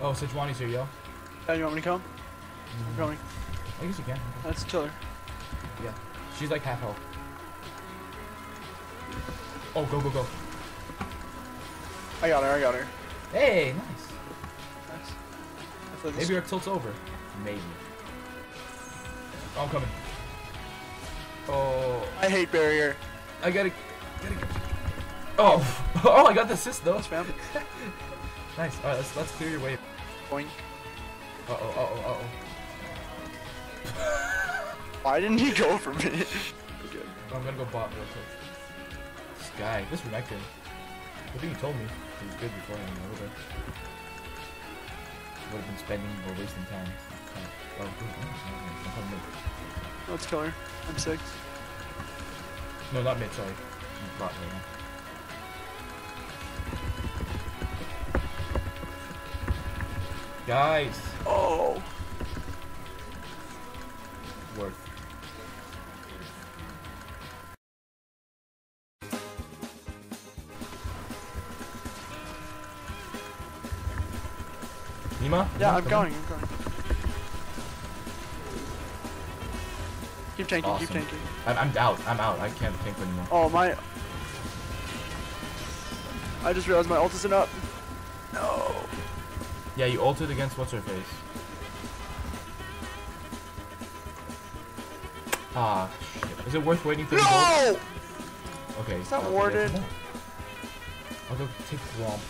Oh, Sejuani's here, yo. Yeah, uh, you want me to come? Mm-hmm. I'm coming. I guess you can. Let's kill. Yeah. She's like half health. Oh, go, go, go. I got her, I got her. Hey, nice. Nice. I feel like Maybe our tilt's over. Maybe. Oh, I'm coming. Oh, I hate barrier. I gotta, gotta. Oh, oh, I got the assist though. Thanks, fam. Nice. All right, let's let's clear your way. Boing. Uh oh, uh oh, uh oh. Why didn't he go for me? okay. I'm gonna go bot real quick. This guy, this Renekton. I think you told me he was good before him. I would have would have been spending or wasting time. Oh, good. I'm coming mid. Let's kill her. I'm six. No, not mid. Sorry, bot right now. Guys, Oh. worth. Nima? Yeah, Nima, I'm going, in. I'm going. Keep tanking, keep Awesome. tanking. I'm, I'm out. I'm out. I can't tank anymore. Oh, my... I just realized my ult isn't up. Yeah, you ulted against what's her face. Ah, shit. Is it worth waiting for? No! Okay. It's not okay, warded. yeah. I'll go take Womp.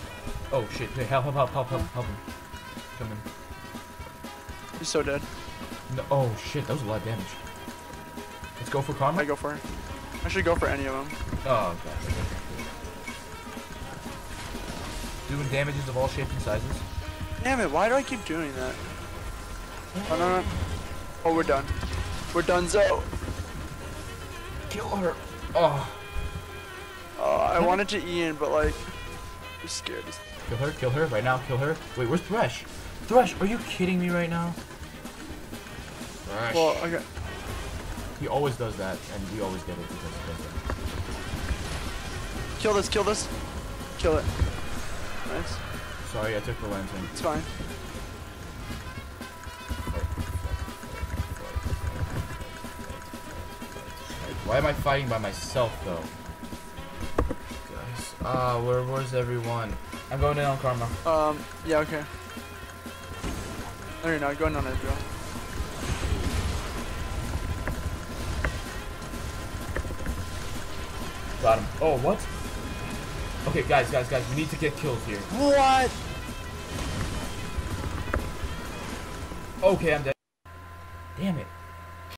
Oh shit. Hey, help, help, help, help, help, help him. Come in. He's so dead. No, oh shit, that was a lot of damage. Let's go for karma. I go for her. I should go for any of them. Oh god. Doing damages of all shapes and sizes. Damn it, why do I keep doing that? Oh, no, no. Oh, we're done. We're done, so. Kill her. Oh. Oh, I wanted to Ian, but like, I'm scared. Kill her, kill her, right now, kill her. Wait, where's Thresh? Thresh, are you kidding me right now? Thresh. Well, okay. He always does that, and we always get it because he does that. Kill this, kill this. Kill it. Nice. Sorry, I took the lantern. It's fine. Why am I fighting by myself though? Guys, ah, where where's everyone? I'm going in on Karma. Um, yeah, okay. No, you're not. Going on Edgewell. Got him. Oh, what? Okay, guys, guys, guys, we need to get killed here. What? Okay, I'm dead. Damn it.